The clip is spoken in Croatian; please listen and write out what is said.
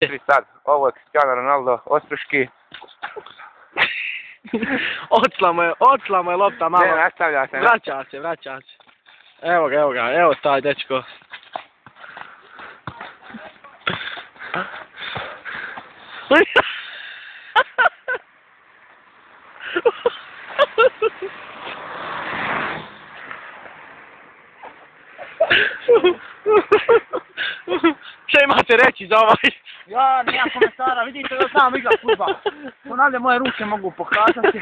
Tri sad, ovo je Cristiano Ronaldo, Ostruški. Odšla mu je, odšla mu je lopta malo. Ne, nastavlja se. Vraća se, vraća se. Evo ga, evo ga, evo taj dečko. Šta imate reći za ovaj? Ja nemam komentara, vidite da znam igra futbal. Ponavlja moje ruke mogu pokazati.